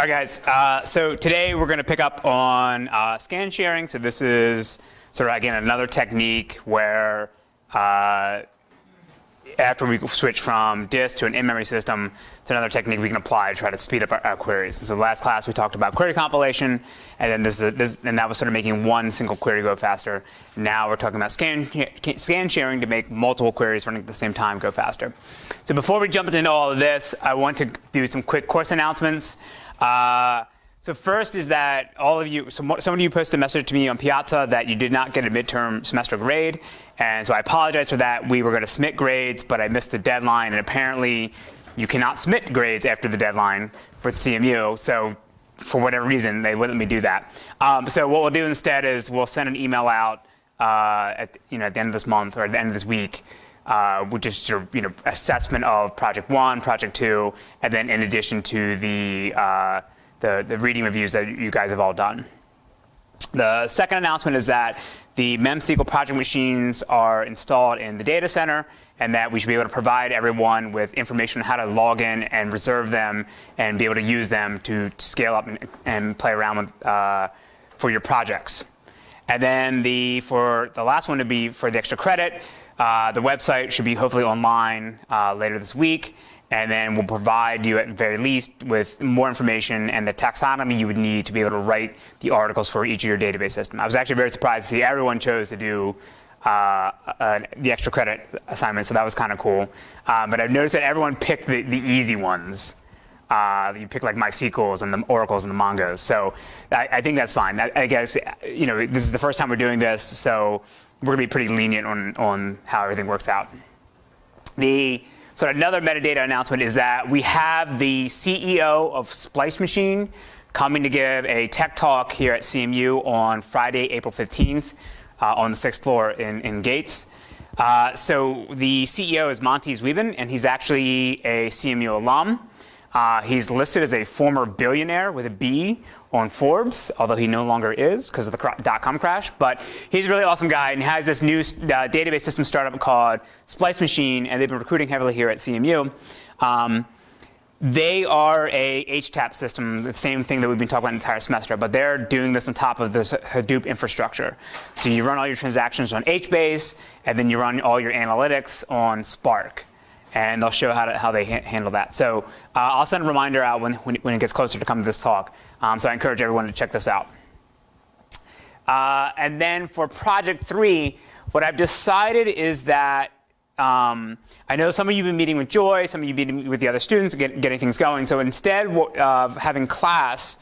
All right, guys. Uh, so today we're going to pick up on uh, scan sharing. So this is sort of again another technique where uh, after we switch from disk to an in-memory system, it's another technique we can apply to try to speed up our, our queries. And so last class we talked about query compilation, and then this is this, and that was sort of making one single query go faster. Now we're talking about scan scan sharing to make multiple queries running at the same time go faster. So before we jump into all of this, I want to do some quick course announcements. Uh, so first is that all of you, some, some of you posted a message to me on Piazza that you did not get a midterm semester grade, and so I apologize for that. We were going to submit grades, but I missed the deadline, and apparently you cannot submit grades after the deadline for the CMU. So for whatever reason, they wouldn't let me do that. Um, so what we'll do instead is we'll send an email out uh, at you know at the end of this month or at the end of this week. Uh, which is sort of you know assessment of project one, project two, and then in addition to the uh, the, the reading reviews that you guys have all done. The second announcement is that the MemSQL project machines are installed in the data center and that we should be able to provide everyone with information on how to log in and reserve them and be able to use them to scale up and, and play around with, uh, for your projects. And then the, for the last one to be for the extra credit, uh, the website should be hopefully online uh, later this week and then we'll provide you at the very least with more information and the taxonomy you would need to be able to write the articles for each of your database system. I was actually very surprised to see everyone chose to do uh, uh, the extra credit assignment, so that was kind of cool. Um, but I've noticed that everyone picked the, the easy ones. Uh, you pick like MySQLs and the Oracles and the Mongos. So I, I think that's fine. I, I, guess you know this is the first time we're doing this, so we're gonna be pretty lenient on on how everything works out. The so another metadata announcement is that we have the CEO of Splice Machine coming to give a tech talk here at CMU on Friday, April 15th uh, on the sixth floor in, in Gates. Uh, so the CEO is Monty Zweben, and he's actually a CMU alum. Uh, he's listed as a former billionaire with a B on Forbes, although he no longer is because of the dot-com crash. But he's a really awesome guy and has this new uh, database system startup called Splice Machine, and they've been recruiting heavily here at CMU. Um, they are a HTAP system, the same thing that we've been talking about the entire semester, but they're doing this on top of this Hadoop infrastructure. So you run all your transactions on HBase, and then you run all your analytics on Spark and they'll show how, to, how they ha handle that. So uh, I'll send a reminder out when, when, when, it gets closer to come to this talk. Um, so I encourage everyone to check this out. Uh, and then for project three, what I've decided is that um, I know some of you have been meeting with Joy, some of you have been meeting with the other students, get, getting things going. So instead of having class,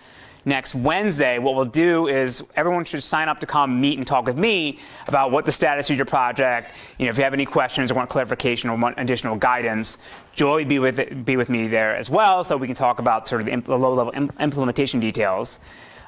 next Wednesday, what we'll do is everyone should sign up to come meet and talk with me about what the status of your project. You know, if you have any questions or want clarification or want additional guidance, Joy be with be with me there as well, so we can talk about sort of the, the low-level implementation details.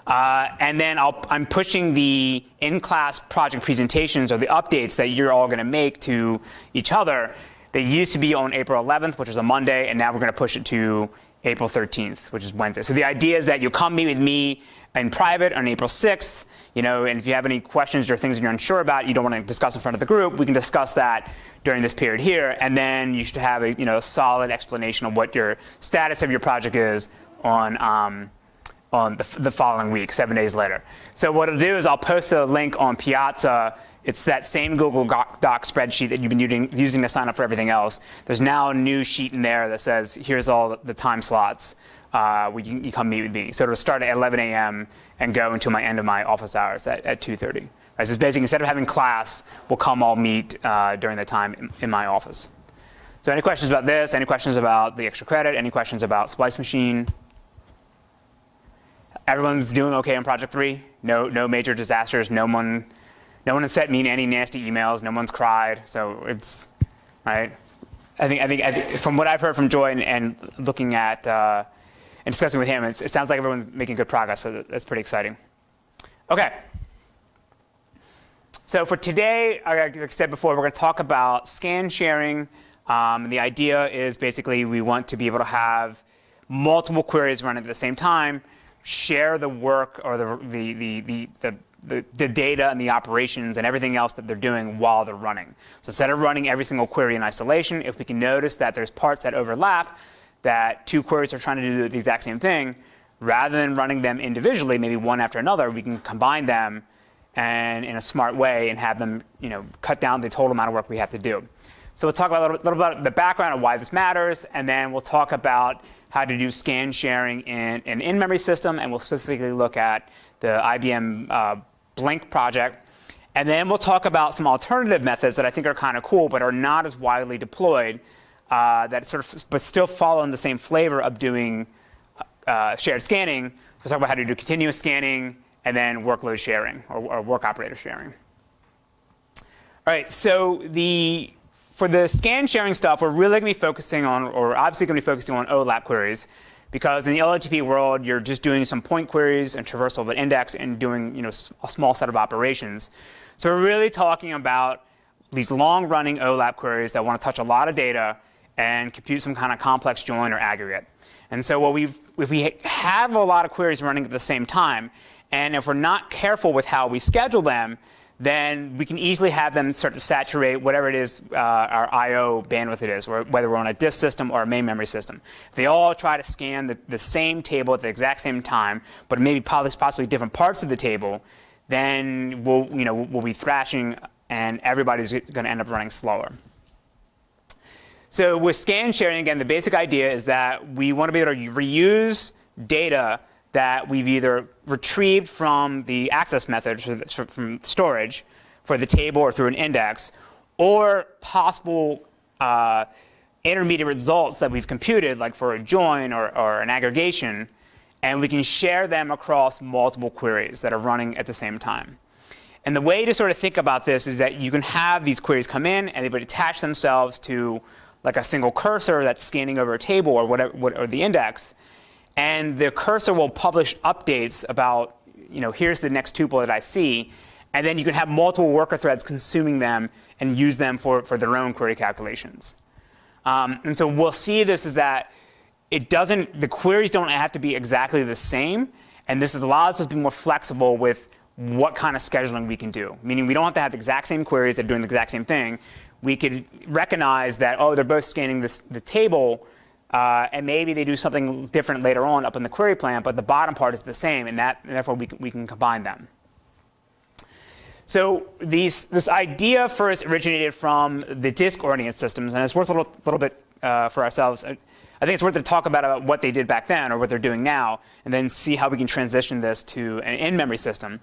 Uh, and then i am pushing the in-class project presentations or the updates that you're all going to make to each other. They used to be on April 11th, which was a Monday, and now we're going to push it to April 13th, which is Wednesday. So the idea is that you'll come meet with me in private on April 6th, you know, and if you have any questions or things that you're unsure about, you don't want to discuss in front of the group, we can discuss that during this period here, and then you should have a, you know, a solid explanation of what your status of your project is on, um, on the, the following week, seven days later. So what I'll do is I'll post a link on Piazza it's that same Google Doc spreadsheet that you've been using, using to sign up for everything else. There's now a new sheet in there that says, here's all the time slots uh, where you, you come meet with me. So it'll start at 11 a.m. and go until my end of my office hours at, at 2.30. Right, so it's basically, instead of having class, we'll come all meet uh, during the time in, in my office. So any questions about this? Any questions about the extra credit? Any questions about Splice Machine? Everyone's doing okay on project three? No, no major disasters? No one no one has sent me any nasty emails. No one's cried. So it's, right? I think, I think, I think from what I've heard from Joy and, and looking at uh, and discussing with him, it sounds like everyone's making good progress. So that's pretty exciting. Okay. So for today, like I said before, we're going to talk about scan sharing. Um, the idea is basically we want to be able to have multiple queries running at the same time, share the work or the, the, the, the, the the, the data and the operations and everything else that they're doing while they're running. So instead of running every single query in isolation, if we can notice that there's parts that overlap, that two queries are trying to do the exact same thing, rather than running them individually, maybe one after another, we can combine them and in a smart way and have them, you know, cut down the total amount of work we have to do. So we'll talk about a little, little about the background of why this matters, and then we'll talk about how to do scan sharing in an in-memory system, and we'll specifically look at the IBM uh, Blink project. And then we'll talk about some alternative methods that I think are kind of cool, but are not as widely deployed, uh, that sort of, but still follow in the same flavor of doing uh, shared scanning. We'll talk about how to do continuous scanning and then workload sharing or, or work operator sharing. All right, so the for the scan sharing stuff, we're really going to be focusing on, or obviously going to be focusing on OLAP queries, because in the OLTP world, you're just doing some point queries and traversal of an index and doing you know, a small set of operations. So we're really talking about these long-running OLAP queries that want to touch a lot of data and compute some kind of complex join or aggregate. And so what we've, if we have a lot of queries running at the same time, and if we're not careful with how we schedule them, then we can easily have them start to saturate whatever it is uh, our I/O bandwidth it is, whether we're on a disk system or a main memory system. they all try to scan the, the same table at the exact same time, but maybe possibly different parts of the table, then we'll, you know, we'll be thrashing and everybody's going to end up running slower. So with scan sharing, again, the basic idea is that we want to be able to reuse data that we've either retrieved from the access method from storage for the table or through an index, or possible uh, intermediate results that we've computed, like for a join or, or an aggregation, and we can share them across multiple queries that are running at the same time. And the way to sort of think about this is that you can have these queries come in and they would attach themselves to like a single cursor that's scanning over a table or whatever, or the index, and the cursor will publish updates about, you know, here's the next tuple that I see. And then you can have multiple worker threads consuming them and use them for, for their own query calculations. Um, and so we'll see this is that it doesn't, the queries don't have to be exactly the same. And this allows us to be more flexible with what kind of scheduling we can do. Meaning we don't have to have the exact same queries that are doing the exact same thing. We could recognize that, oh, they're both scanning this, the table uh, and maybe they do something different later on up in the query plan, but the bottom part is the same, and, that, and therefore we can, we can combine them. So these, this idea first originated from the disk-oriented systems, and it's worth a little, little bit uh, for ourselves. I think it's worth to talk about, about what they did back then or what they're doing now, and then see how we can transition this to an in-memory system.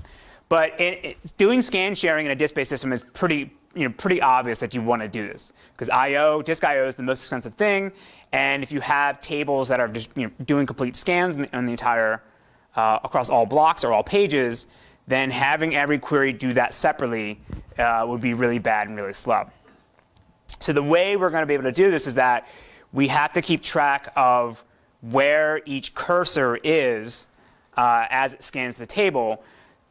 But it, it, doing scan sharing in a disk-based system is pretty, you know, pretty obvious that you want to do this because I/O, disk I/O is the most expensive thing, and if you have tables that are just you know, doing complete scans on the, the entire uh, across all blocks or all pages, then having every query do that separately uh, would be really bad and really slow. So the way we're going to be able to do this is that we have to keep track of where each cursor is uh, as it scans the table.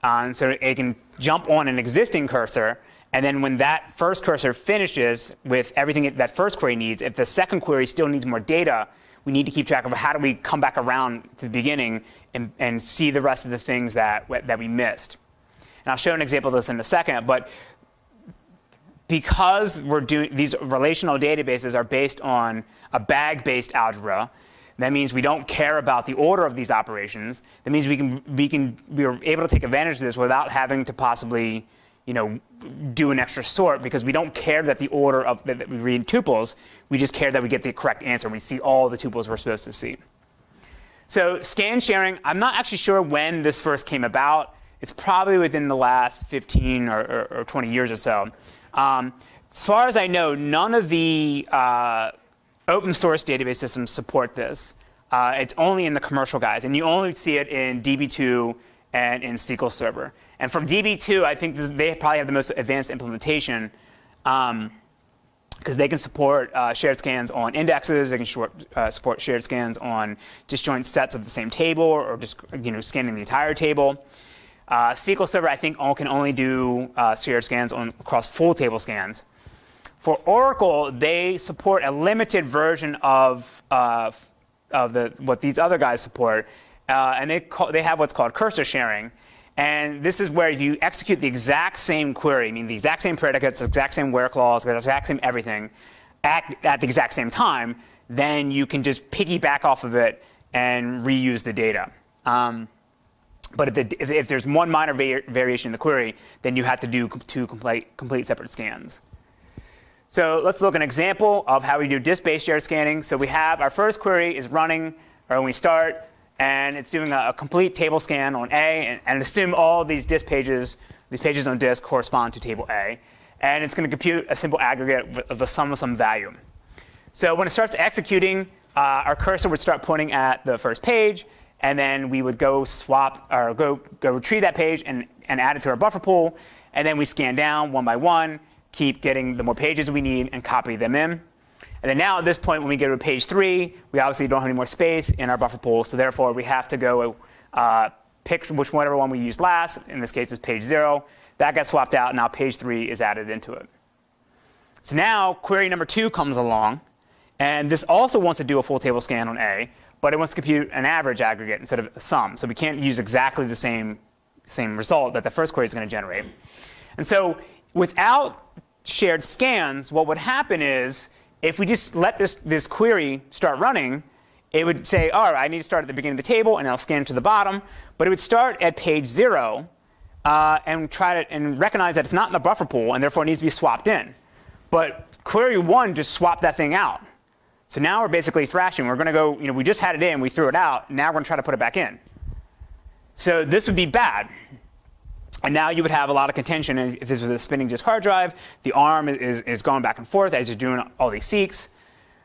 Uh, and so it can jump on an existing cursor and then when that first cursor finishes with everything that first query needs, if the second query still needs more data, we need to keep track of how do we come back around to the beginning and, and see the rest of the things that, that we missed. And I'll show an example of this in a second, but because we're doing these relational databases are based on a bag-based algebra, that means we don't care about the order of these operations. That means we can we can we are able to take advantage of this without having to possibly you know, do an extra sort because we don't care that the order of that we read tuples. We just care that we get the correct answer. We see all the tuples we're supposed to see. So scan sharing, I'm not actually sure when this first came about. It's probably within the last 15 or, or, or 20 years or so. Um, as far as I know, none of the uh, open source database systems support this. Uh, it's only in the commercial guys, and you only see it in DB2 and in SQL Server. And from DB2, I think this, they probably have the most advanced implementation because um, they can support uh, shared scans on indexes. They can short, uh, support shared scans on disjoint sets of the same table or just you know scanning the entire table. Uh, SQL Server, I think, all can only do uh, shared scans on across full table scans. For Oracle, they support a limited version of, uh, of the, what these other guys support, uh, and they, call, they have what's called cursor sharing. And this is where if you execute the exact same query, I mean the exact same predicates, the exact same where clause, the exact same everything, at, at the exact same time, then you can just piggyback off of it and reuse the data. Um, but if, the, if, if, there's one minor va variation in the query, then you have to do two complete, complete separate scans. So let's look at an example of how we do disk-based shared scanning. So we have our first query is running, or when we start, and it's doing a, a complete table scan on A, and, and assume all these disk pages, these pages on disk correspond to table A. And it's going to compute a simple aggregate of the sum of some value. So when it starts executing, uh, our cursor would start pointing at the first page, and then we would go swap or go, go retrieve that page and, and add it to our buffer pool. And then we scan down one by one, keep getting the more pages we need and copy them in. And then now at this point, when we go to page three, we obviously don't have any more space in our buffer pool. So therefore, we have to go uh, pick which whatever one we used last. In this case, it's page zero. That gets swapped out. And now page three is added into it. So now query number two comes along. And this also wants to do a full table scan on A but it wants to compute an average aggregate instead of a sum. So we can't use exactly the same, same result that the first query is going to generate. And so without shared scans, what would happen is if we just let this, this query start running, it would say, all right, I need to start at the beginning of the table, and I'll scan to the bottom. But it would start at page zero uh, and try to and recognize that it's not in the buffer pool, and therefore it needs to be swapped in. But query one just swapped that thing out. So now we're basically thrashing. We're going to go, you know, we just had it in, we threw it out. Now we're going to try to put it back in. So this would be bad. And now you would have a lot of contention. And if this was a spinning disk hard drive, the ARM is, is going back and forth as you're doing all these seeks.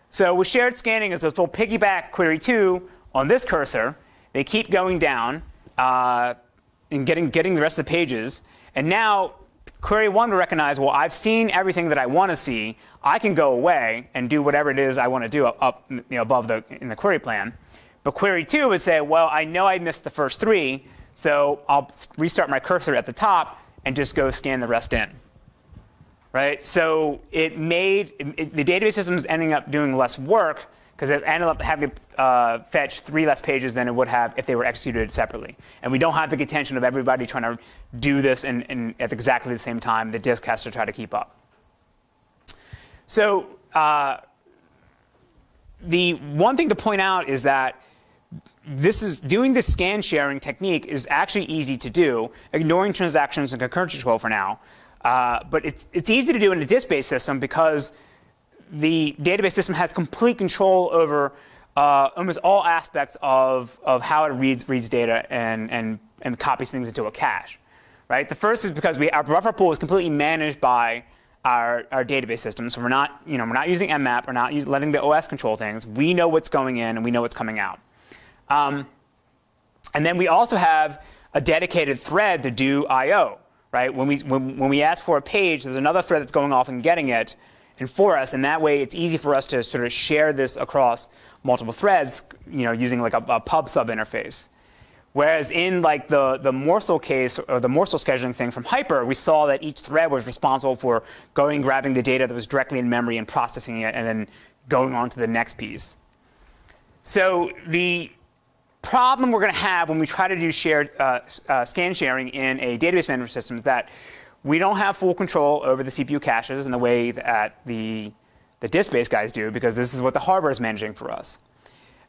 So with shared scanning, this will piggyback query 2 on this cursor. They keep going down uh, and getting, getting the rest of the pages. And now query 1 will recognize, well, I've seen everything that I want to see. I can go away and do whatever it is I want to do up, up you know, above the, in the query plan. But query 2 would say, well, I know I missed the first three, so I'll restart my cursor at the top and just go scan the rest in. Right? So it made it, the database system is ending up doing less work because it ended up having to uh, fetch three less pages than it would have if they were executed separately. And we don't have the contention of everybody trying to do this in, in, at exactly the same time. The disk has to try to keep up. So uh, the one thing to point out is that this is doing this scan sharing technique is actually easy to do, ignoring transactions and concurrency control for now. Uh, but it's, it's easy to do in a disk-based system because the database system has complete control over uh, almost all aspects of, of how it reads, reads data and, and, and copies things into a cache. Right? The first is because we, our buffer pool is completely managed by our, our database system. So we're not, you know, we're not using mmap. We're not use, letting the OS control things. We know what's going in and we know what's coming out. Um, and then we also have a dedicated thread to do I/O. Right? When we when, when we ask for a page, there's another thread that's going off and getting it and for us, and that way it's easy for us to sort of share this across multiple threads, you know, using like a, a pub sub interface. Whereas in like the, the morsel case or the morsel scheduling thing from Hyper, we saw that each thread was responsible for going, grabbing the data that was directly in memory and processing it and then going on to the next piece. So the problem we're going to have when we try to do shared uh, uh, scan sharing in a database management system is that we don't have full control over the CPU caches in the way that the, the disk-based guys do, because this is what the hardware is managing for us.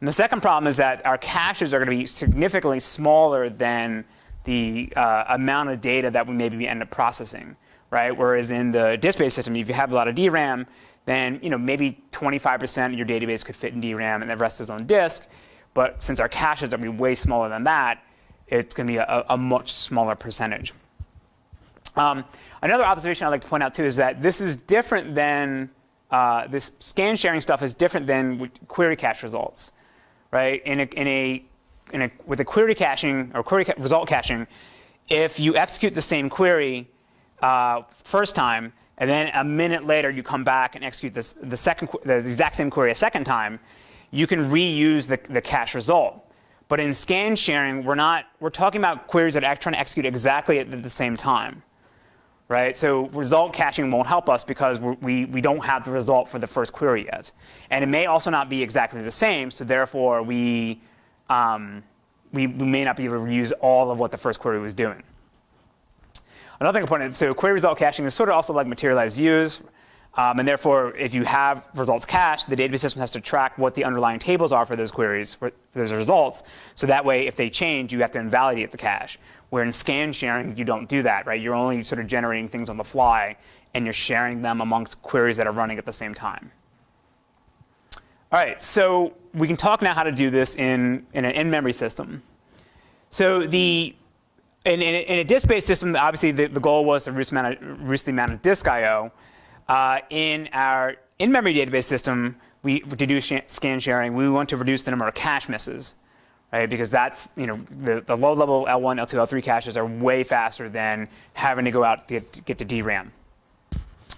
And the second problem is that our caches are going to be significantly smaller than the uh, amount of data that we maybe end up processing, right? Whereas in the disk-based system, if you have a lot of DRAM, then you know maybe 25% of your database could fit in DRAM, and the rest is on disk. But since our caches are going to be way smaller than that, it's going to be a, a much smaller percentage. Um, another observation I'd like to point out too is that this is different than uh, this scan sharing stuff is different than query cache results, right? In a, in a, in a with a query caching or query ca result caching, if you execute the same query uh, first time and then a minute later you come back and execute this, the second the exact same query a second time, you can reuse the, the cache result. But in scan sharing, we're not we're talking about queries that are trying to execute exactly at the same time right? So result caching won't help us because we, we don't have the result for the first query yet. And it may also not be exactly the same, so therefore we, um, we, we may not be able to reuse all of what the first query was doing. Another thing component, so query result caching is sort of also like materialized views. Um, and therefore, if you have results cached, the database system has to track what the underlying tables are for those queries, for those results. So that way, if they change, you have to invalidate the cache. Where in scan sharing, you don't do that, right? You're only sort of generating things on the fly, and you're sharing them amongst queries that are running at the same time. All right, so we can talk now how to do this in, in an in-memory system. So the in, in, a disk-based system, obviously the, the, goal was to reduce the amount of disk I/O. Uh, in our in-memory database system, we to do sh scan sharing, we want to reduce the number of cache misses, right? Because that's you know the, the low-level L1, L2, L3 caches are way faster than having to go out to get, to get to DRAM.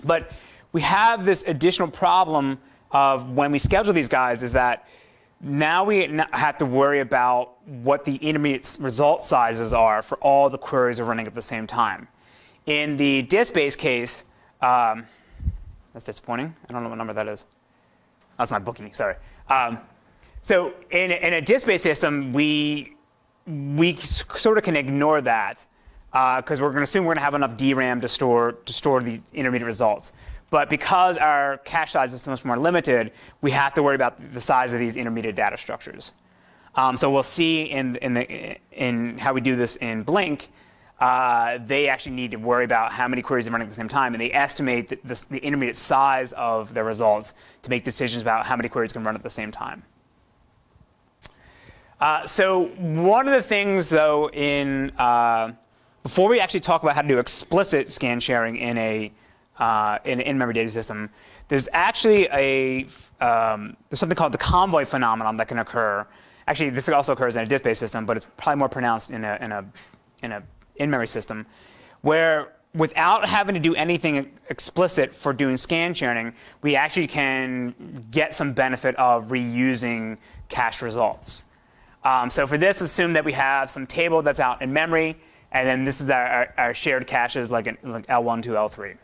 But we have this additional problem of when we schedule these guys is that now we have to worry about what the intermediate result sizes are for all the queries are running at the same time. In the disk-based case, um, that's disappointing. I don't know what number that is. That's my booking, sorry. Um, so in, in a disk-based system, we, we sort of can ignore that because uh, we're going to assume we're going to have enough DRAM to store, to store the intermediate results. But because our cache size is so much more limited, we have to worry about the size of these intermediate data structures. Um, so we'll see in, in, the, in how we do this in Blink, uh, they actually need to worry about how many queries are running at the same time, and they estimate the, the, the intermediate size of their results to make decisions about how many queries can run at the same time. Uh, so one of the things, though, in uh, before we actually talk about how to do explicit scan sharing in a uh, in an in-memory data system, there's actually a um, there's something called the convoy phenomenon that can occur. Actually, this also occurs in a disk-based system, but it's probably more pronounced in a in a in a in-memory system, where without having to do anything explicit for doing scan sharing, we actually can get some benefit of reusing cache results. Um, so for this, assume that we have some table that's out in memory, and then this is our, our, our shared caches like, like L1 to L3.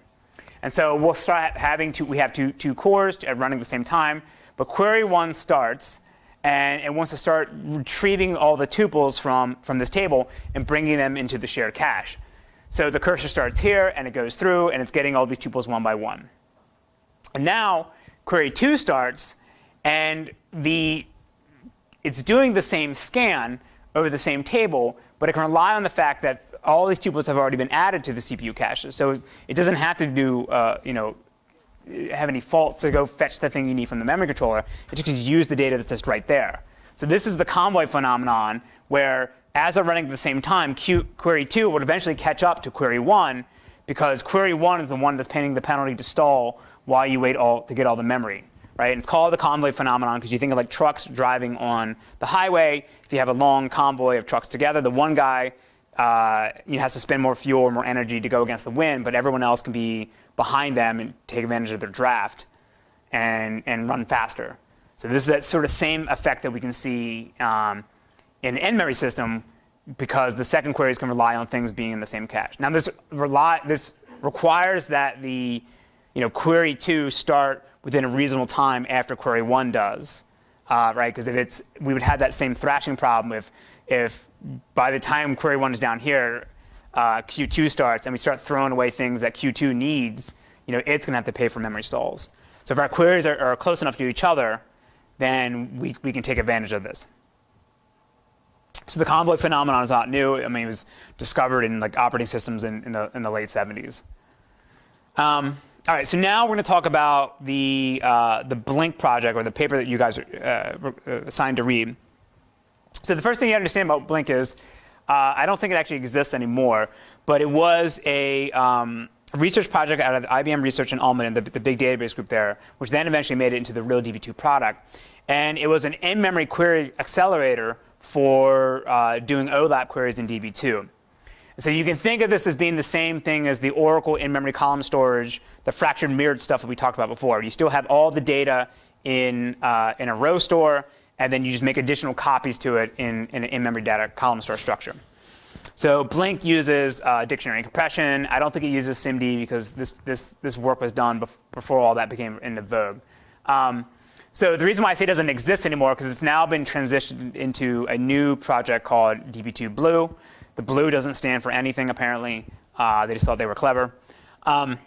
And so we'll start having two, we have two, two cores running at the same time, but query one starts, and it wants to start retrieving all the tuples from, from this table and bringing them into the shared cache. So the cursor starts here, and it goes through, and it's getting all these tuples one by one. And now query two starts, and the, it's doing the same scan over the same table, but it can rely on the fact that all these tuples have already been added to the CPU caches. So it doesn't have to do, uh, you know, have any faults to go fetch the thing you need from the memory controller. It just use the data that's just right there. So this is the convoy phenomenon where as they're running at the same time, Q query 2 would eventually catch up to query 1 because query 1 is the one that's paying the penalty to stall while you wait all, to get all the memory. Right? And it's called the convoy phenomenon because you think of like trucks driving on the highway. If you have a long convoy of trucks together, the one guy uh, you know, has to spend more fuel or more energy to go against the wind, but everyone else can be behind them and take advantage of their draft and, and run faster. So this is that sort of same effect that we can see um, in an in-memory system because the second queries can rely on things being in the same cache. Now this, rely, this requires that the you know, query 2 start within a reasonable time after query 1 does, uh, right? Because if it's, we would have that same thrashing problem if, if by the time query one is down here, uh, Q2 starts and we start throwing away things that Q2 needs, you know, it's going to have to pay for memory stalls. So if our queries are, are close enough to each other, then we, we can take advantage of this. So the convoy phenomenon is not new. I mean, it was discovered in like operating systems in, in the, in the late 70s. Um, all right, so now we're going to talk about the, uh, the Blink project, or the paper that you guys are uh, assigned to read. So the first thing you understand about Blink is, uh, I don't think it actually exists anymore, but it was a um, research project out of IBM Research in Almaden, the, the big database group there, which then eventually made it into the real DB2 product. And it was an in-memory query accelerator for uh, doing OLAP queries in DB2. So you can think of this as being the same thing as the Oracle in-memory column storage, the fractured mirrored stuff that we talked about before. You still have all the data in, uh, in a row store, and then you just make additional copies to it in, in an in-memory data column store structure. So Blink uses uh, dictionary compression. I don't think it uses SIMD because this, this, this work was done bef before all that became into vogue. Um, so the reason why I say it doesn't exist anymore because it's now been transitioned into a new project called DB2 BLU. The BLU doesn't stand for anything apparently. Uh, they just thought they were clever. Um,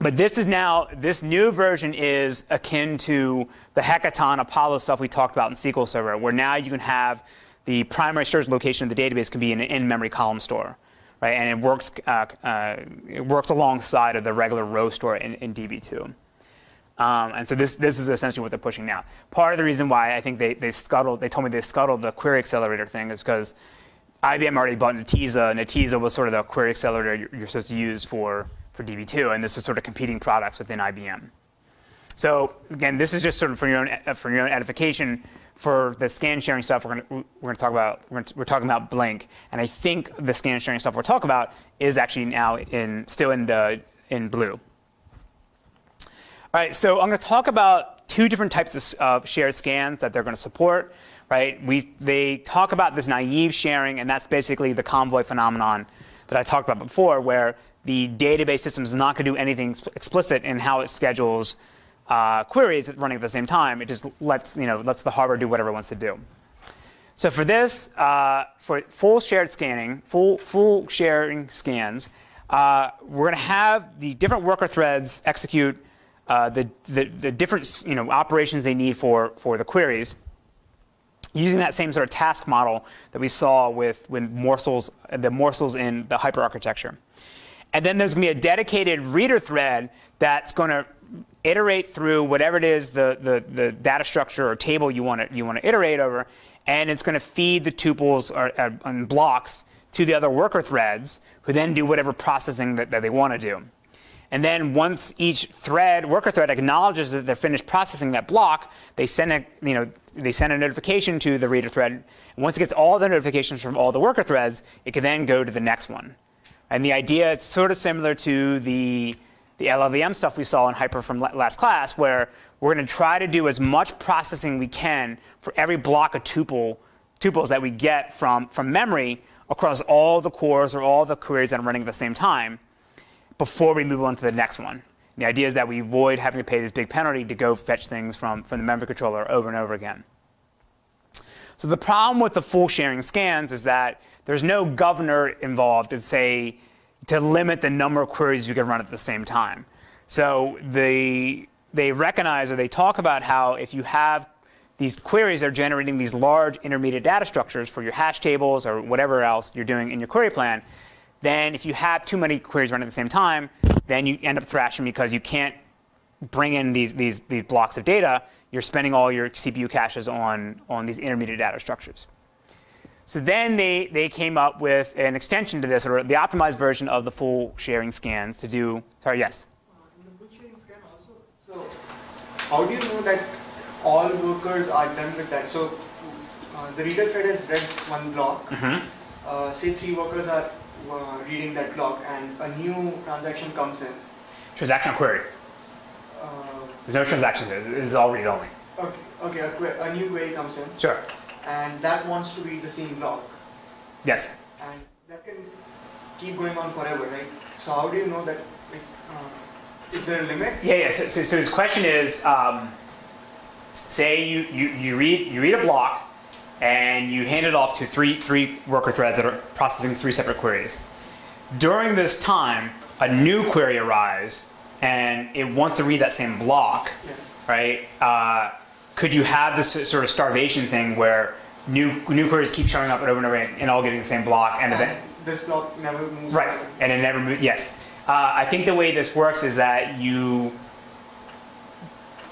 but this is now, this new version is akin to the Hekaton Apollo stuff we talked about in SQL Server, where now you can have the primary storage location of the database can be an in-memory column store, right? And it works, uh, uh, it works alongside of the regular row store in, in DB2. Um, and so this, this is essentially what they're pushing now. Part of the reason why I think they, they scuttled, they told me they scuttled the query accelerator thing is because IBM already bought Netezza. Netezza was sort of the query accelerator you're, you're supposed to use for for DB2, and this is sort of competing products within IBM. So again, this is just sort of for your own, for your own edification. For the scan sharing stuff, we're going we're to talk about we're, to, we're, talking about Blink, and I think the scan sharing stuff we're talk about is actually now in still in the in BLU. All right, so I'm going to talk about two different types of uh, shared scans that they're going to support. Right, we they talk about this naive sharing, and that's basically the convoy phenomenon that I talked about before, where the database system is not going to do anything explicit in how it schedules uh, queries running at the same time. It just lets, you know, lets the hardware do whatever it wants to do. So for this, uh, for full shared scanning, full, full sharing scans, uh, we're going to have the different worker threads execute uh, the, the, the, different you know, operations they need for, for the queries using that same sort of task model that we saw with, with morsels, the morsels in the Hyper architecture. And then there's going to be a dedicated reader thread that's going to iterate through whatever it is, the, the, the data structure or table you want to, you want to iterate over. And it's going to feed the tuples or, uh, and blocks to the other worker threads, who then do whatever processing that, that they want to do. And then once each thread, worker thread, acknowledges that they're finished processing that block, they send a, you know, they send a notification to the reader thread. And once it gets all the notifications from all the worker threads, it can then go to the next one. And the idea is sort of similar to the, the LLVM stuff we saw in Hyper from last class, where we're going to try to do as much processing we can for every block of tuple, tuples that we get from, from memory across all the cores or all the queries that are running at the same time before we move on to the next one. The idea is that we avoid having to pay this big penalty to go fetch things from, from the memory controller over and over again. So the problem with the full sharing scans is that there's no governor involved to say to limit the number of queries you can run at the same time. So they they recognize or they talk about how if you have these queries that are generating these large intermediate data structures for your hash tables or whatever else you're doing in your query plan, then if you have too many queries running at the same time, then you end up thrashing because you can't bring in these, these, these blocks of data. You're spending all your CPU caches on, on these intermediate data structures. So then they, they came up with an extension to this, or the optimized version of the full sharing scans to do, sorry, yes? In the full sharing scan also, so how do you know that all workers are done with that? So uh, the reader thread has read one block. Mm -hmm. uh, say three workers are uh, reading that block and a new transaction comes in. Transaction query. Uh, There's no transactions here. It's all read only. Okay, okay a, a new query comes in. Sure and that wants to read the same block. Yes. And that can keep going on forever, right? So how do you know that? Like, uh, is there a limit? Yeah, yeah. So, so, so his question is, um, say you, you, you read you read a block, and you hand it off to three three worker threads that are processing three separate queries. During this time, a new query arises, and it wants to read that same block, right? Uh, could you have this sort of starvation thing where new new queries keep showing up over and over and all getting the same block and, and this block never moves right and it never moves yes. Uh, I think the way this works is that you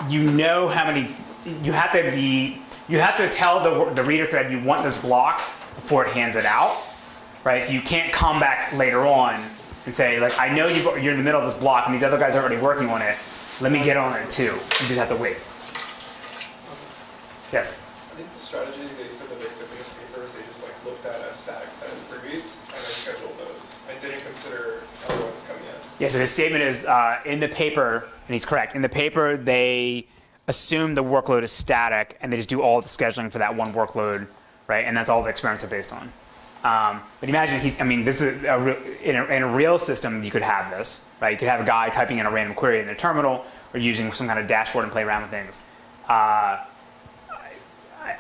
you know how many you have to be you have to tell the, the reader thread you want this block before it hands it out right? So you can't come back later on and say like I know you're in the middle of this block and these other guys are already working on it let me get on it too you just have to wait Yes. I think the strategy they said that they took in this paper is they just like looked at a static set of and then scheduled those and didn't consider other ones coming in. Yeah, so his statement is uh, in the paper, and he's correct, in the paper they assume the workload is static and they just do all the scheduling for that one workload, right? And that's all the experiments are based on. Um, but imagine he's, I mean, this is a in, a, in, a, real system, you could have this, right? You could have a guy typing in a random query in a terminal or using some kind of dashboard and play around with things. Uh,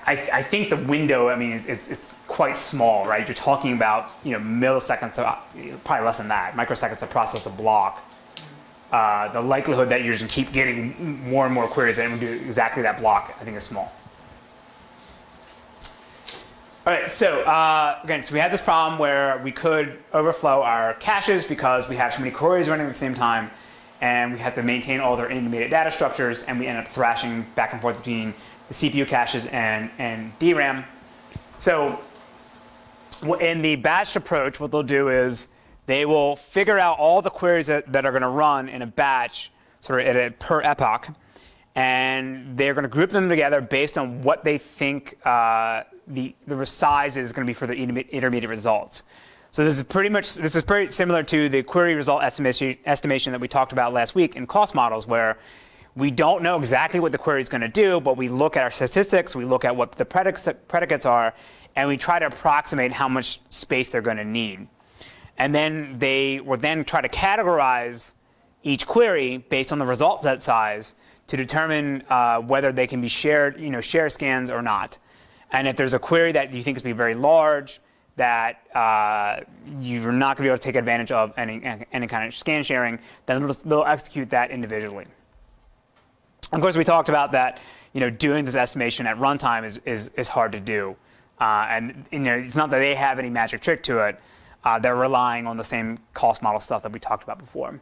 I, I, think the window, I mean, it's, it's, quite small, right? You're talking about, you know, milliseconds, of, probably less than that, microseconds to process a block. uh, the likelihood that you're just keep getting more and more queries that would do exactly that block, I think is small. All right, so uh, again, so we had this problem where we could overflow our caches because we have too many queries running at the same time, and we have to maintain all their intermediate data structures, and we end up thrashing back and forth between the CPU caches and, and DRAM. So in the batch approach, what they'll do is they will figure out all the queries that, that are going to run in a batch, sort of at a per epoch, and they're going to group them together based on what they think uh, the, the size is going to be for the intermediate results. So this is pretty much this is pretty similar to the query result estimation, estimation that we talked about last week in cost models, where we don't know exactly what the query is going to do, but we look at our statistics, we look at what the predicates are, and we try to approximate how much space they're going to need. And then they will then try to categorize each query based on the result set size to determine uh, whether they can be shared, you know, share scans or not. And if there's a query that you think is going to be very large, that uh, you're not going to be able to take advantage of any, any kind of scan sharing, then they'll, they'll execute that individually. Of course, we talked about that. You know, doing this estimation at runtime is, is, is hard to do, uh, and you know, it's not that they have any magic trick to it. Uh, they're relying on the same cost model stuff that we talked about before.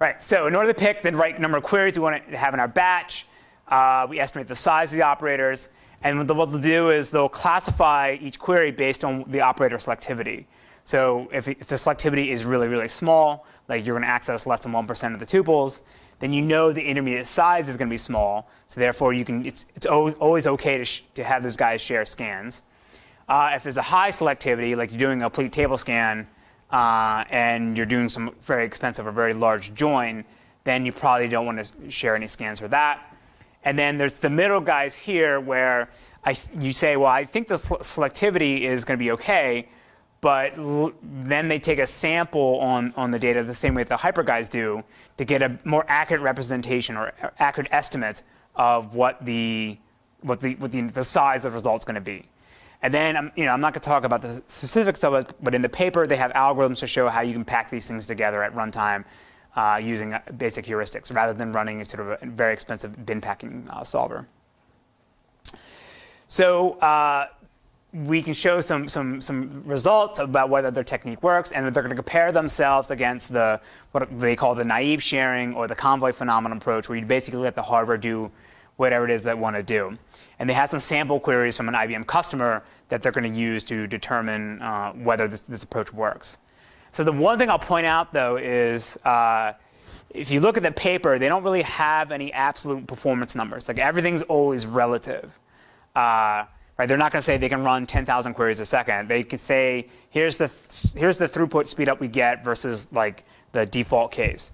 Right. So in order to pick the right number of queries we want to have in our batch, uh, we estimate the size of the operators, and what they'll do is they'll classify each query based on the operator selectivity. So if, if the selectivity is really, really small, like you're going to access less than 1% of the tuples, then you know the intermediate size is going to be small. So therefore, you can, it's, it's always OK to, to have those guys share scans. Uh, if there's a high selectivity, like you're doing a complete table scan, uh, and you're doing some very expensive or very large join, then you probably don't want to share any scans for that. And then there's the middle guys here where I, you say, well, I think the selectivity is going to be OK, but then they take a sample on, on the data the same way that the hyper guys do to get a more accurate representation or accurate estimate of what the, what the, what the, the size of the result is going to be. And then, um, you know, I'm not going to talk about the specifics of it, but in the paper, they have algorithms to show how you can pack these things together at runtime uh, using uh, basic heuristics rather than running a sort of a very expensive bin packing uh, solver. So uh, we can show some, some, some results about whether their technique works, and they're going to compare themselves against the what they call the naive sharing or the convoy phenomenon approach, where you basically let the hardware do whatever it is they want to do. And they have some sample queries from an IBM customer that they're going to use to determine uh, whether this, this approach works. So the one thing I'll point out, though, is uh, if you look at the paper, they don't really have any absolute performance numbers. Like everything's always relative. Uh, right? They're not going to say they can run 10,000 queries a second. They could say, here's the, th here's the throughput speed up we get versus like the default case.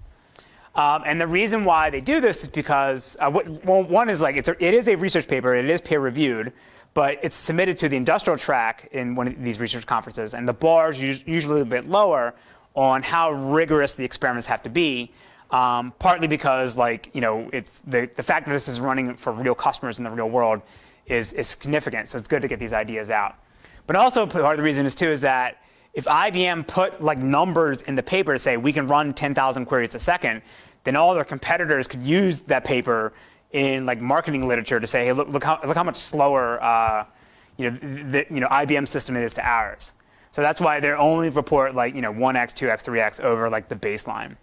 Um, and the reason why they do this is because, uh, what, well, one is like, it's a, it is a research paper, it is peer reviewed, but it's submitted to the industrial track in one of these research conferences, and the bar is usually a bit lower on how rigorous the experiments have to be. Um, partly because, like, you know, it's the, the fact that this is running for real customers in the real world is, is significant. So it's good to get these ideas out. But also part of the reason is too is that if IBM put like numbers in the paper to say we can run 10,000 queries a second, then all their competitors could use that paper in like marketing literature to say, hey, look, look, how, look how much slower uh, you know, the you know, IBM system is to ours. So that's why they only report like you know 1x, 2x, 3x over like the baseline.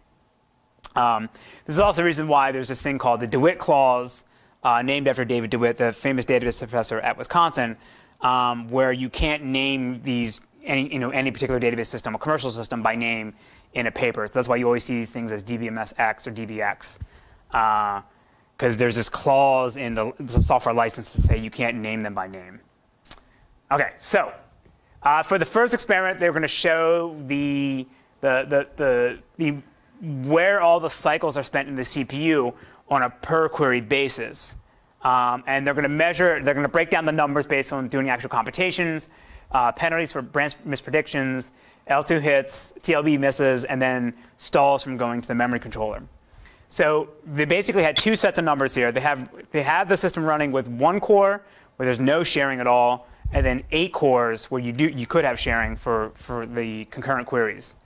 Um, this is also a reason why there's this thing called the DeWitt clause, uh, named after David DeWitt, the famous database professor at Wisconsin, um, where you can't name these any you know any particular database system, or commercial system, by name in a paper. So that's why you always see these things as DBMSX or DBX. Uh, because there's this clause in the, the, software license to say you can't name them by name. Okay, so uh, for the first experiment, they're going to show the, the, the, the, the, where all the cycles are spent in the CPU on a per query basis. Um, and they're going to measure, they're going to break down the numbers based on doing actual computations, uh, penalties for branch mispredictions, L2 hits, TLB misses, and then stalls from going to the memory controller. So they basically had two sets of numbers here. They have, they have the system running with one core where there's no sharing at all, and then eight cores where you, do, you could have sharing for, for the concurrent queries.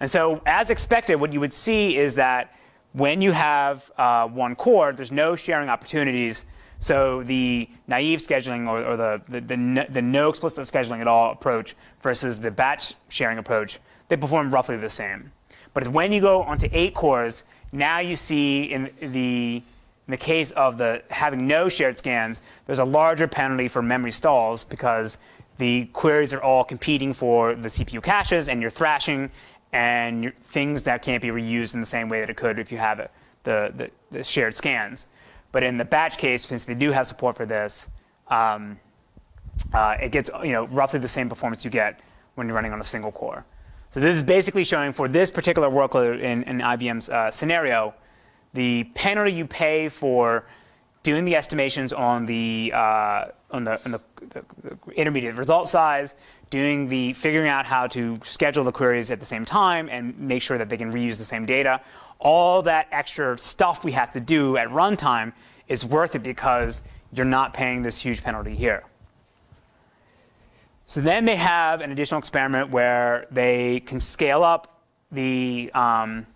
And so as expected, what you would see is that when you have uh, one core, there's no sharing opportunities. So the naive scheduling or, or the, the, the, no, the no explicit scheduling at all approach versus the batch sharing approach, they perform roughly the same. But when you go onto eight cores, now you see in the in the case of the having no shared scans, there's a larger penalty for memory stalls because the queries are all competing for the CPU caches and you're thrashing and things that can't be reused in the same way that it could if you have the, the, the, shared scans. But in the batch case, since they do have support for this, um, uh, it gets you know roughly the same performance you get when you're running on a single core. So this is basically showing for this particular workload in, in IBM's uh, scenario, the penalty you pay for doing the estimations on the, uh, on the, on the, the, the, intermediate result size, doing the figuring out how to schedule the queries at the same time and make sure that they can reuse the same data. All that extra stuff we have to do at runtime is worth it because you're not paying this huge penalty here. So then they have an additional experiment where they can scale up the, um,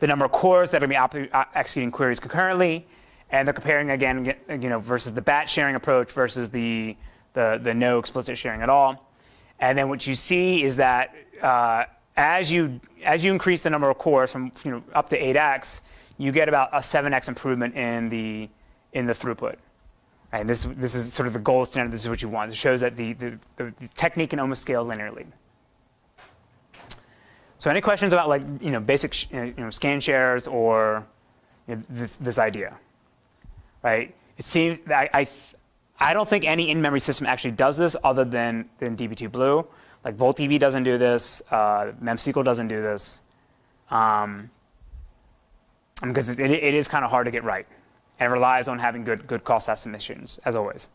the number of cores that are going to be uh, executing queries concurrently, and they're comparing again, you know, versus the batch sharing approach versus the, the, the no explicit sharing at all. And then what you see is that uh, as you as you increase the number of cores from you know, up to 8x, you get about a 7x improvement in the in the throughput. And this this is sort of the gold standard. This is what you want. It shows that the, the, the technique can almost scale linearly. So any questions about like you know basic you know, scan shares or you know, this this idea, right? It seems I, I I don't think any in-memory system actually does this other than than DB2 BLU. Like VoltDB doesn't do this. Uh, MemSQL doesn't do this. Um, because it, it is kind of hard to get right, and relies on having good good cost estimations as always.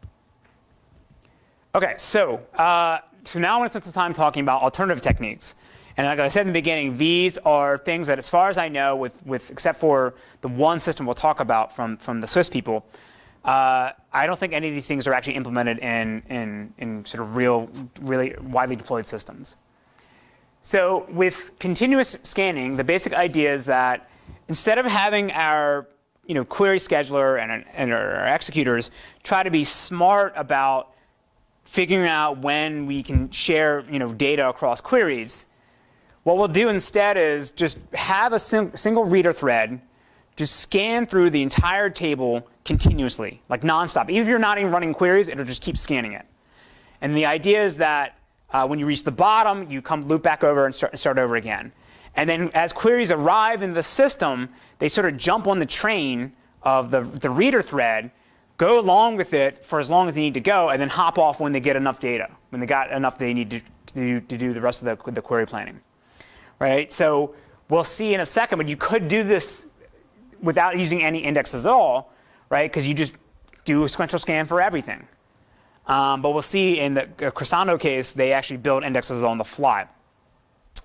Okay, so uh, so now I want to spend some time talking about alternative techniques. And like I said in the beginning, these are things that, as far as I know, with, with except for the one system we'll talk about from, from the Swiss people, uh, I don't think any of these things are actually implemented in, in, in sort of real, really widely deployed systems. So with continuous scanning, the basic idea is that instead of having our you know, query scheduler and, and our executors try to be smart about figuring out when we can share you know, data across queries, what we'll do instead is just have a single reader thread just scan through the entire table continuously, like nonstop. Even if you're not even running queries, it'll just keep scanning it. And the idea is that uh, when you reach the bottom, you come loop back over and start, start over again. And then as queries arrive in the system, they sort of jump on the train of the, the reader thread, go along with it for as long as they need to go, and then hop off when they get enough data, when they got enough they need to, to, do, to do the rest of the, the query planning right? So we'll see in a second, but you could do this without using any indexes at all, right? Because you just do a sequential scan for everything. Um, but we'll see in the uh, Crescendo case, they actually build indexes on the fly.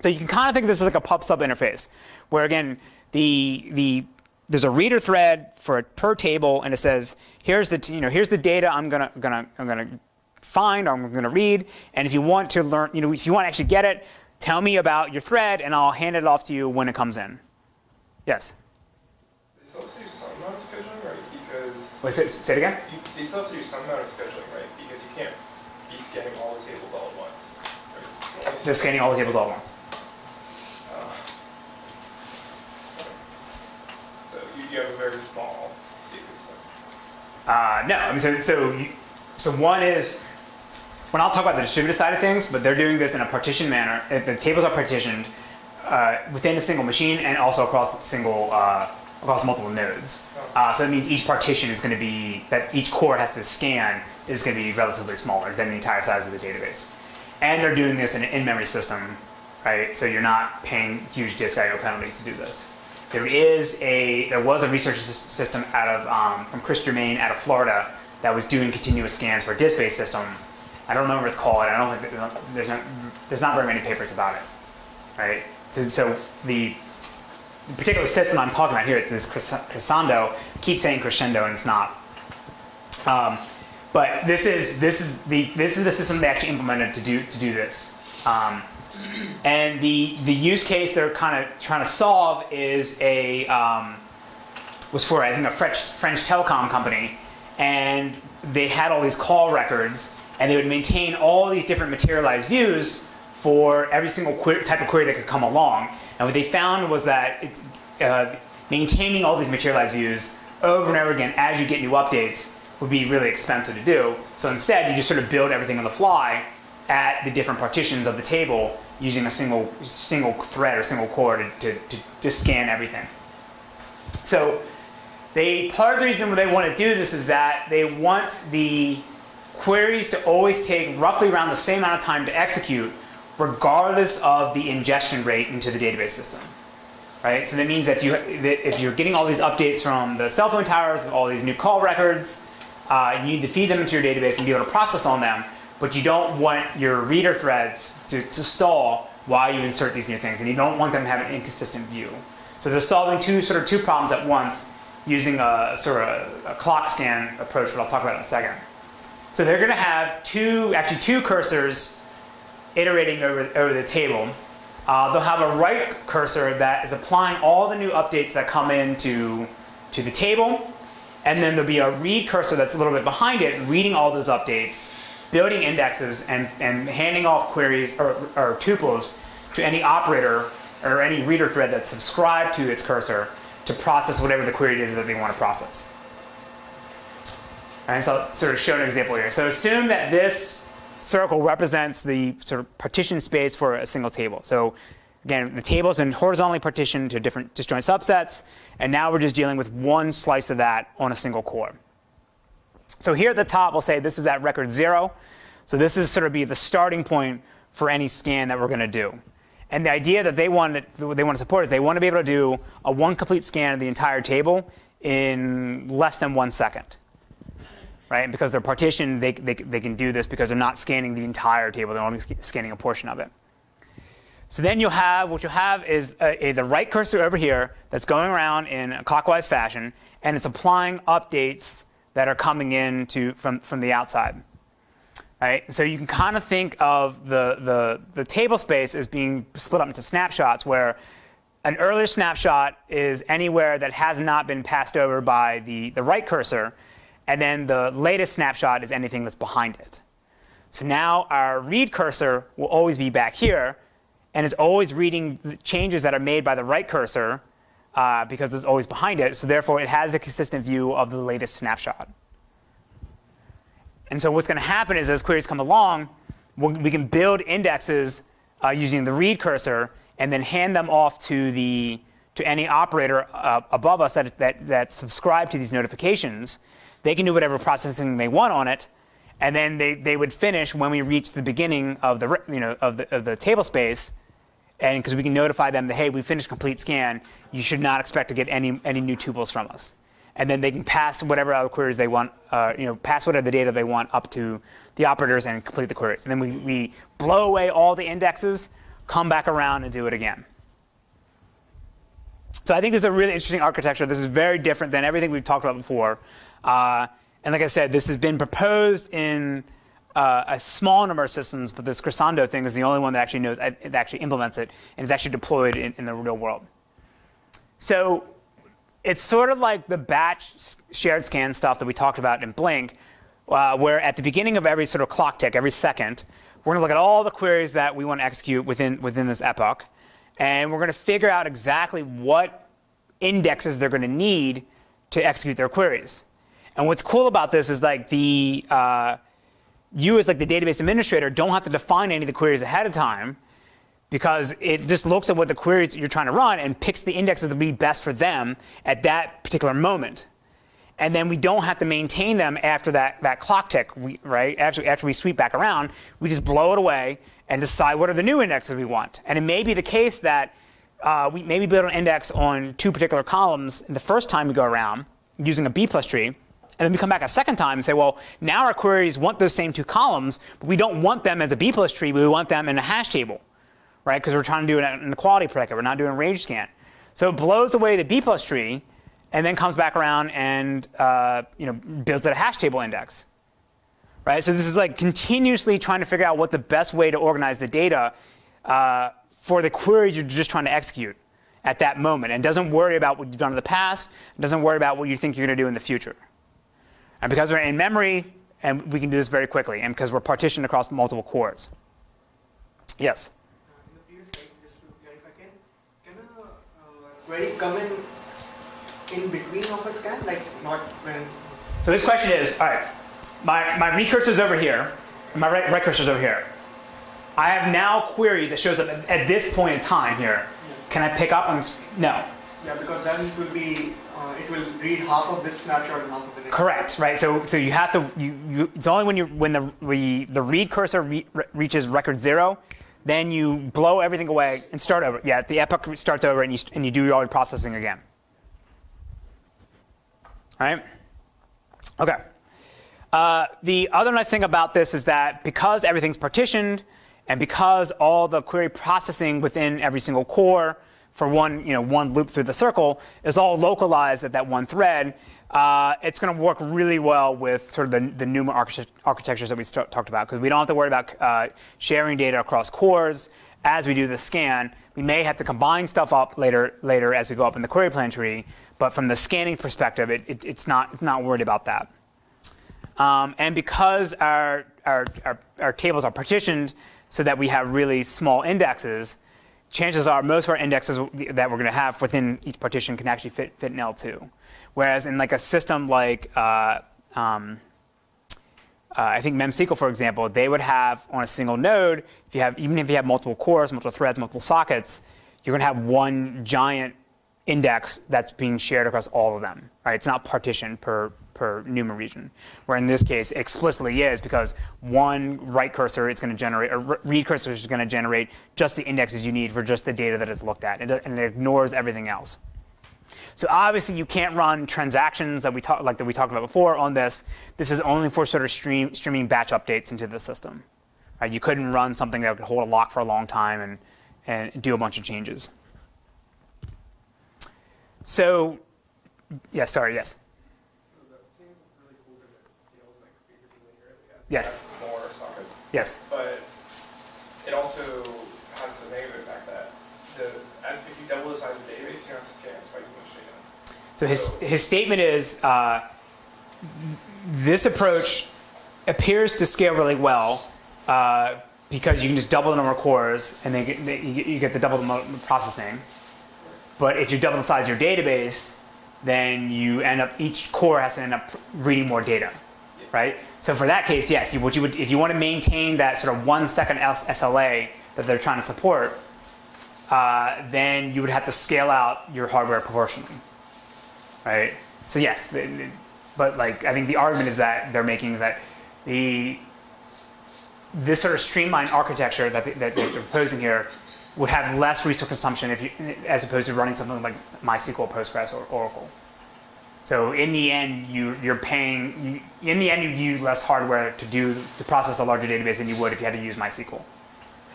So you can kind of think of this as like a pub sub interface, where again, the, the, there's a reader thread for per table, and it says, here's the, you know, here's the data I'm gonna, gonna, I'm gonna find, or I'm gonna read, and if you want to learn, you know, if you want to actually get it, Tell me about your thread, and I'll hand it off to you when it comes in. Yes? They still have to do some amount of scheduling, right? Because... Wait, say, say it again? You, they still have to do some amount of scheduling, right? Because you can't be scanning all the tables all at once. Right? They're scanning all the tables all at once. Uh, so you, have a very small data set. Uh, no, I mean, so, so, you, so one is when I'll talk about the distributed side of things, but they're doing this in a partitioned manner. If the tables are partitioned uh, within a single machine and also across single uh, across multiple nodes. Uh, so that means each partition is going to be that each core has to scan is going to be relatively smaller than the entire size of the database. And they're doing this in an in-memory system, right? So you're not paying huge disk I/O penalties to do this. There is a there was a research system out of um, from Chris Jermaine out of Florida that was doing continuous scans for a disk-based system I don't remember what it's called. I don't think there's not, there's not very many papers about it, right? So the, the particular system I'm talking about here is this crescendo. keep saying crescendo and it's not. Um, but this is this is the this is the system they actually implemented to do to do this. Um, And the, the use case they're kind of trying to solve is a, um, was for, I think, a French, French telecom company. And they had all these call records, and they would maintain all these different materialized views for every single type of query that could come along. And what they found was that it, uh, maintaining all these materialized views over and over again as you get new updates would be really expensive to do. So instead, you just sort of build everything on the fly at the different partitions of the table using a single single thread or single core to, to, to, to scan everything. So they part of the reason they want to do this is that they want the queries to always take roughly around the same amount of time to execute, regardless of the ingestion rate into the database system. Right? So that means that if you that if you're getting all these updates from the cell phone towers, all these new call records, uh, you need to feed them into your database and be able to process on them. But you don't want your reader threads to, to stall while you insert these new things, and you don't want them to have an inconsistent view. So they're solving two sort of two problems at once using a sort of a clock scan approach, but I'll talk about in a second. So they're going to have two, actually two cursors iterating over, over the table. Uh, they'll have a write cursor that is applying all the new updates that come into to the table, and then there'll be a read cursor that's a little bit behind it, reading all those updates, building indexes, and, and handing off queries or, or tuples to any operator or any reader thread that's subscribed to its cursor to process whatever the query is that they want to process. And so I'll sort of show an example here. So assume that this circle represents the sort of partition space for a single table. So again, the table has been horizontally partitioned to different disjoint subsets, and now we're just dealing with one slice of that on a single core. So here at the top, we'll say this is at record zero. So this is sort of be the starting point for any scan that we're going to do. And the idea that they want to, they want to support is they want to be able to do a one complete scan of the entire table in less than one second. Right? And because they're partitioned, they, they, they can do this because they're not scanning the entire table, they're only scanning a portion of it. So then you'll have, what you'll have is uh, a, a, the right cursor over here that's going around in a clockwise fashion, and it's applying updates that are coming in to, from, from the outside. Right? So you can kind of think of the, the, the table space as being split up into snapshots where an earlier snapshot is anywhere that has not been passed over by the, the write cursor, and then the latest snapshot is anything that's behind it. So now our read cursor will always be back here, and is always reading the changes that are made by the write cursor uh, because it's always behind it. So therefore, it has a consistent view of the latest snapshot. And so what's going to happen is as queries come along, we can build indexes uh, using the read cursor and then hand them off to the to any operator uh, above us that, that, that subscribe to these notifications. They can do whatever processing they want on it, and then they, they would finish when we reach the beginning of the you know of the, of the table space, and because we can notify them that hey we finished complete scan, you should not expect to get any any new tuples from us and then they can pass whatever other queries they want, uh, you know, pass whatever the data they want up to the operators and complete the queries. And then we, we blow away all the indexes, come back around and do it again. So I think this is a really interesting architecture. This is very different than everything we've talked about before. Uh, and like I said, this has been proposed in uh, a small number of systems, but this Crescendo thing is the only one that actually knows, that actually implements it, and is actually deployed in, in the real world. So it's sort of like the batch shared scan stuff that we talked about in Blink, uh, where at the beginning of every sort of clock tick, every second, we're going to look at all the queries that we want to execute within, within this epoch, and we're going to figure out exactly what indexes they're going to need to execute their queries. And what's cool about this is like the uh, you as like the database administrator don't have to define any of the queries ahead of time because it just looks at what the queries you're trying to run and picks the indexes that would be best for them at that particular moment. And then we don't have to maintain them after that, that clock tick, we, right? After, after we sweep back around, we just blow it away and decide what are the new indexes we want. And it may be the case that uh, we maybe build an index on two particular columns the first time we go around using a B plus tree, and then we come back a second time and say, well, now our queries want those same two columns, but we don't want them as a B plus tree, we want them in a hash table right? Because we're trying to do an inequality predicate. We're not doing range scan. So it blows away the B plus tree and then comes back around and uh, you know, builds a hash table index. Right? So this is like continuously trying to figure out what the best way to organize the data uh, for the queries you're just trying to execute at that moment and doesn't worry about what you've done in the past, doesn't worry about what you think you're going to do in the future. And because we're in memory, and we can do this very quickly, and because we're partitioned across multiple cores. Yes? In the previous slide, just to clarify, can, can a query come in in between of a scan, like not when? So this question is, all right, my, my read cursor is over here, and my cursor is over here. I have now a query that shows up at, at this point in time here. Can I pick up on, no. Yeah, because then it will be, uh, it will read half of this snapshot and half of the next. Correct, right? So, so you have to, you, you, it's only when you, when the, we, the read cursor re, re- reaches record zero, then you blow everything away and start over. Yeah, the epoch starts over and you, and you do all your processing again. All right? Okay. Uh, the other nice thing about this is that because everything's partitioned and because all the query processing within every single core for one, you know, one loop through the circle is all localized at that one thread, uh, it's going to work really well with sort of the, the NUMA architect- architectures that we talked about because we don't have to worry about uh, sharing data across cores as we do the scan. We may have to combine stuff up later, later as we go up in the query plan tree, but from the scanning perspective, it, it, it's, not, it's not worried about that. Um, and because our, our, our, our tables are partitioned so that we have really small indexes, chances are most of our indexes that we're going to have within each partition can actually fit, fit in L2. Whereas in like a system like, uh, um, uh, I think MemSQL, for example, they would have on a single node, if you have, even if you have multiple cores, multiple threads, multiple sockets, you're going to have one giant index that's being shared across all of them. Right? It's not partitioned per, per NUMA region. Where in this case, explicitly is because one write cursor is going to generate, or read cursor is going to generate just the indexes you need for just the data that it's looked at, and it, ignores everything else. So obviously you can't run transactions that we talk, like that we talked about before on this. This is only for sort of stream, streaming batch updates into the system. Right? You couldn't run something that would hold a lock for a long time and, and do a bunch of changes. So, yeah, sorry, yes. So that seems really cool because it scales like basically linearly as you Yes. more sockets. Yes. But it also has the negative impact that the as if you double the size of the database, you don't have to scan twice as much data. So his, his statement is uh, this approach appears to scale really well uh, because you can just double the number of cores and then you get- the double the processing. But if you double the size of your database, then you end up each core has to end up reading more data, right? So for that case, yes, you, what you would if you want to maintain that sort of one second SLA that they're trying to support, uh, then you would have to scale out your hardware proportionally right? So yes, but like I think the argument is that they're making is that the this sort of streamlined architecture that, they, that they're proposing here would have less resource consumption if you, as opposed to running something like MySQL, Postgres, or Oracle. So in the end, you, you're paying. You, in the end, you use less hardware to do to process a larger database than you would if you had to use MySQL.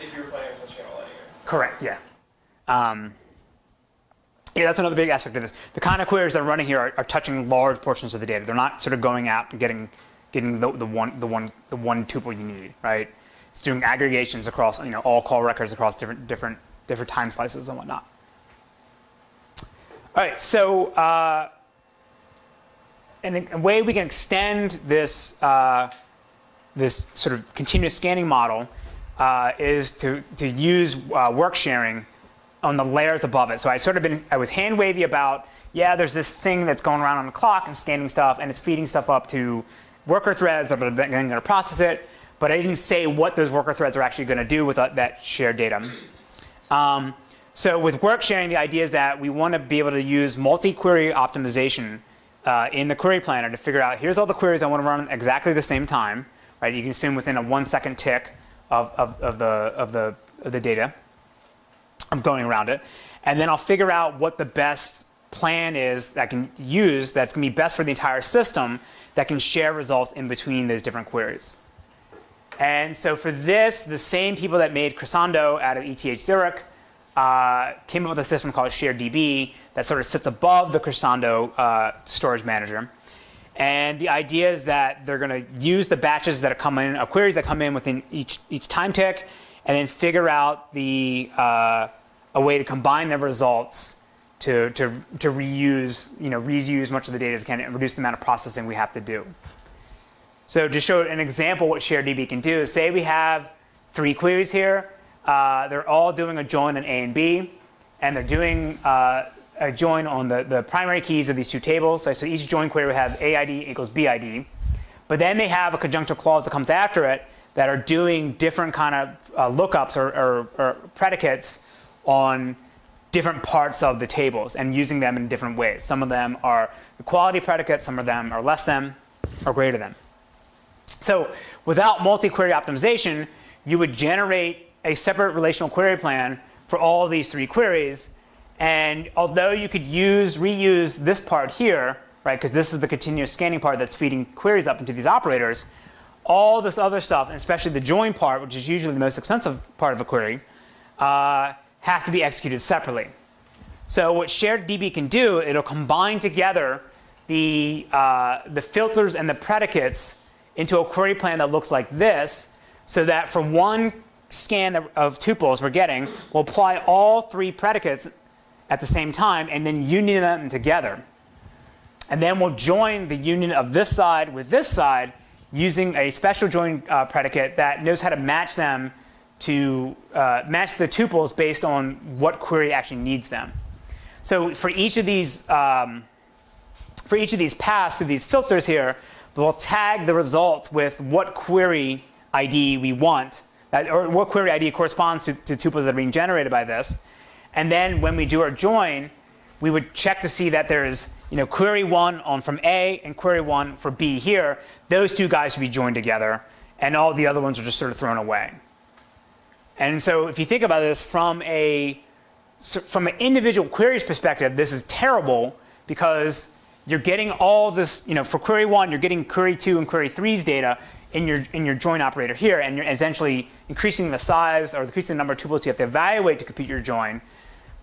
If you were planning on touching all. Correct. Yeah. Um, yeah, that's another big aspect of this. The kind of queries that are running here are, are touching large portions of the data. They're not sort of going out and getting getting the, the one the one the one tuple you need, right? It's doing aggregations across you know all call records across different different different time slices and whatnot. All right, so uh, and a way we can extend this uh, this sort of continuous scanning model uh, is to, to use uh, work sharing on the layers above it. So I sort of been, I was hand wavy about, yeah, there's this thing that's going around on the clock and scanning stuff, and it's feeding stuff up to worker threads that are then going to process it. But I didn't say what those worker threads are actually going to do with that- that shared data. Um, so with work sharing, the idea is that we want to be able to use multi-query optimization uh, in the query planner to figure out here's all the queries I want to run exactly the same time. Right? You can assume within a one second tick of, of, of, the, of, the, of the data of going around it. And then I'll figure out what the best plan is that I can use that's going to be best for the entire system that can share results in between those different queries. And so for this, the same people that made Crescendo out of ETH Zurich uh, came up with a system called SharedDB that sort of sits above the Crescendo uh, storage manager. And the idea is that they're going to use the batches that come in, of queries that come in within each, each time tick, and then figure out the uh, a way to combine the results to, to, to reuse, you know, reuse much of the data as can and reduce the amount of processing we have to do. So to show an example what SharedDB can do, say we have three queries here. Uh, they're all doing a join on A and B, and they're doing uh, a join on the, the primary keys of these two tables. So, so each join query would have AID equals BID. But then they have a conjunctive clause that comes after it that are doing different kind of uh, lookups or, or, or predicates on different parts of the tables and using them in different ways. Some of them are equality predicates, some of them are less than or greater than. So without multi-query optimization, you would generate a separate relational query plan for all these three queries. And although you could use, reuse this part here, right, because this is the continuous scanning part that's feeding queries up into these operators, all this other stuff, and especially the join part, which is usually the most expensive part of a query, uh, has to be executed separately. So what SharedDB can do, it'll combine together the, uh, the filters and the predicates into a query plan that looks like this, so that for one scan of tuples we're getting, we'll apply all three predicates at the same time and then union them together. And then we'll join the union of this side with this side using a special join uh, predicate that knows how to match them to uh, match the tuples based on what query actually needs them. So for each of these, um, for each of these paths through these filters here, we'll tag the results with what query ID we want, Uh, or what query ID corresponds to, to tuples that are being generated by this. And then when we do our join, we would check to see that there's you know, query one on from A and query one for B here. Those two guys would be joined together, and all the other ones are just sort of thrown away. And so if you think about this from a from an individual queries perspective, this is terrible because you're getting all this, you know, for query one, you're getting query two and query three's data in your in your join operator here, and you're essentially increasing the size or increasing the number of tuples you have to evaluate to compute your join.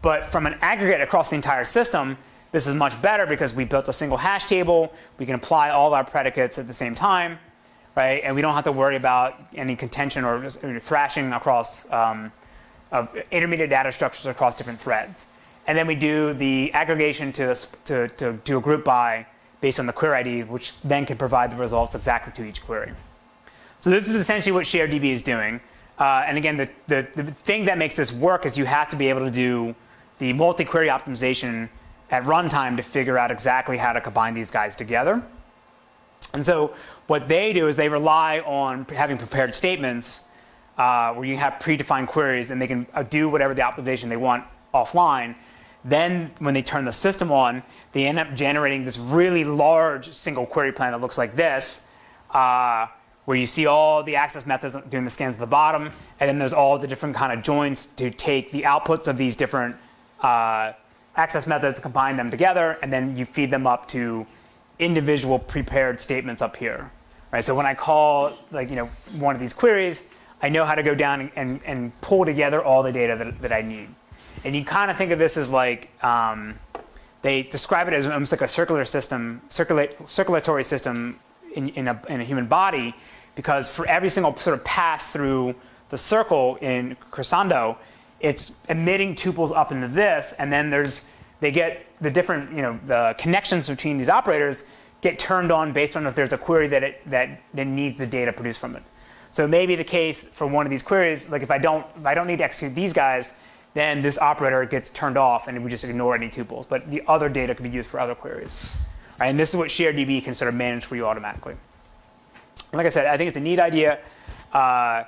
But from an aggregate across the entire system, this is much better because we built a single hash table. We can apply all our predicates at the same time right? And we don't have to worry about any contention or thrashing across um, of intermediate data structures across different threads. And then we do the aggregation to, to, to do a group by based on the query ID, which then can provide the results exactly to each query. So this is essentially what SharedDB is doing. Uh, and again, the, the, the thing that makes this work is you have to be able to do the multi-query optimization at runtime to figure out exactly how to combine these guys together. And so what they do is they rely on having prepared statements uh, where you have predefined queries and they can uh, do whatever the optimization they want offline. Then when they turn the system on, they end up generating this really large single query plan that looks like this, uh, where you see all the access methods doing the scans at the bottom, and then there's all the different kind of joins to take the outputs of these different uh, access methods, combine them together, and then you feed them up to individual prepared statements up here. Right? So when I call like, you know, one of these queries, I know how to go down and, and, pull together all the data that, that I need. And you kind of think of this as like, um, they describe it as almost like a circular system, circulate, circulatory system in, in, a, in a human body, because for every single sort of pass through the circle in Crescendo, it's emitting tuples up into this, and then there's they get the different, you know, the connections between these operators get turned on based on if there's a query that, it, that, needs the data produced from it. So maybe the case for one of these queries, like if I don't, if I don't need to execute these guys, then this operator gets turned off and we just ignore any tuples. But the other data could be used for other queries. Right, and this is what SharedDB can sort of manage for you automatically. Like I said, I think it's a neat idea. Uh,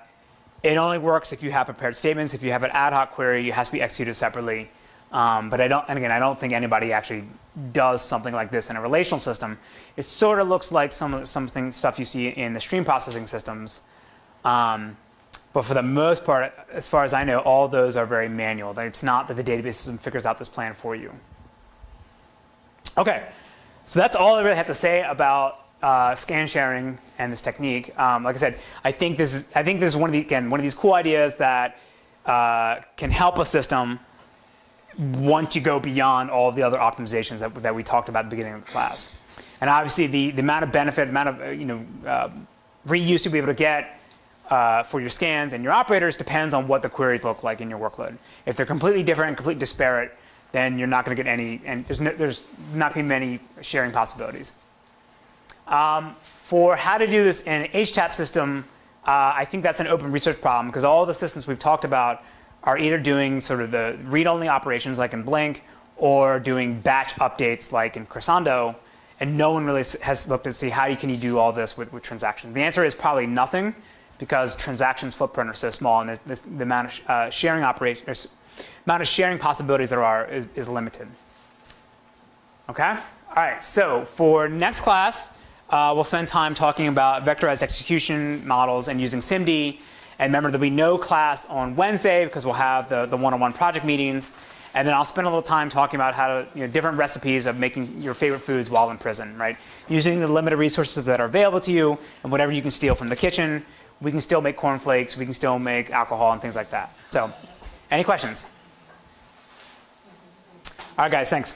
it only works if you have prepared statements. If you have an ad hoc query, it has to be executed separately. Um, but I don't, and again, I don't think anybody actually does something like this in a relational system. It sort of looks like some something stuff you see in the stream processing systems. Um, but for the most part, as far as I know, all those are very manual. It's not that the database system figures out this plan for you. Okay, so that's all I really have to say about uh, scan sharing and this technique. Um, like I said, I think this is I think this is one of the again one of these cool ideas that uh, can help a system once you go beyond all the other optimizations that, that we talked about at the beginning of the class. And obviously the, the amount of benefit, amount of uh, you know, uh, reuse you'll be able to get uh, for your scans and your operators depends on what the queries look like in your workload. If they're completely different completely disparate, then you're not going to get any, and there's, no, there's not going to be many sharing possibilities. Um, for how to do this in an HTAP system, uh, I think that's an open research problem because all the systems we've talked about are either doing sort of the read-only operations like in Blink or doing batch updates like in Crescendo, and no one really has looked to see how you can you do all this with, with transactions. The answer is probably nothing because transactions footprint are so small and the, the amount of uh, sharing operations, amount of sharing possibilities there are is, is limited. Okay? All right, so for next class, uh, we'll spend time talking about vectorized execution models and using SIMD. And remember, there'll be no class on Wednesday because we'll have the, the one-on-one project meetings. And then I'll spend a little time talking about how to, you know, different recipes of making your favorite foods while in prison, right? Using the limited resources that are available to you and whatever you can steal from the kitchen. We can still make cornflakes, we can still make alcohol and things like that. So, any questions? All right, guys, thanks.